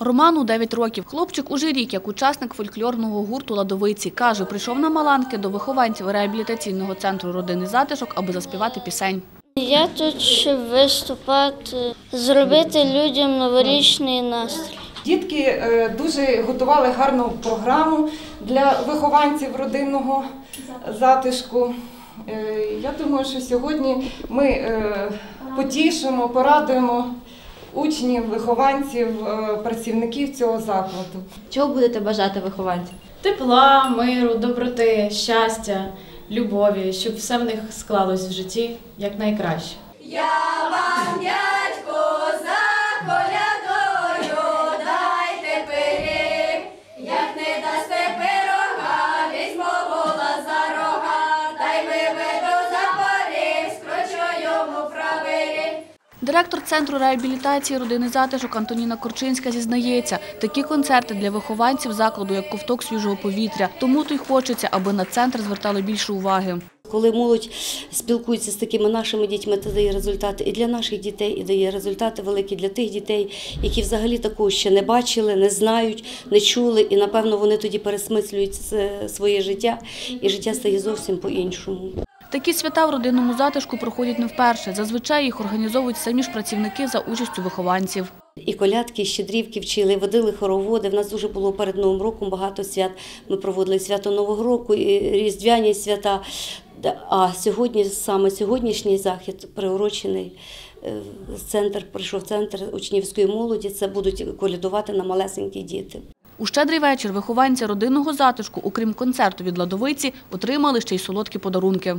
Роману 9 років. Хлопчик уже рік, як учасник фольклорного гурту «Ладовиці». Каже, прийшов на Маланки до вихованців реабілітаційного центру родини затишок, аби заспівати пісень. Я тут щоб виступати, зробити людям новорічний настрій. Дітки е, дуже готували гарну програму для вихованців родинного затишку. Е, Я думаю, що сьогодні ми е, потішимо, порадуємо учнів, вихованців, е, працівників цього закладу. Чого будете бажати вихованцям? тепла, миру, доброти, щастя, любові, щоб все в них склалось в житті як найкраще. Директор центру реабілітації родини затишок Антоніна Корчинська зізнається, такі концерти для вихованців закладу як ковток свіжого повітря. Тому то й хочеться, аби на центр звертали більше уваги. Коли молодь спілкується з такими нашими дітьми, це дає результати і для наших дітей, і дає результати великі для тих дітей, які взагалі такого ще не бачили, не знають, не чули, і напевно вони тоді пересмислюють своє життя, і життя стає зовсім по-іншому. Такі свята в родинному затишку проходять не вперше. Зазвичай їх організовують самі ж працівники за участю вихованців. І колядки, і щедрівки вчили, водили хороводи. В нас дуже було перед Новим роком багато свят. Ми проводили свято Нового року, і різдвяні свята. А сьогодні, саме сьогоднішній захід приурочений. е, Центр прийшов центр учнівської молоді. Це будуть колядувати на малесенькі діти. У щедрий вечір вихованці родинного затишку, окрім концерту від Ладовиці, отримали ще й солодкі подарунки.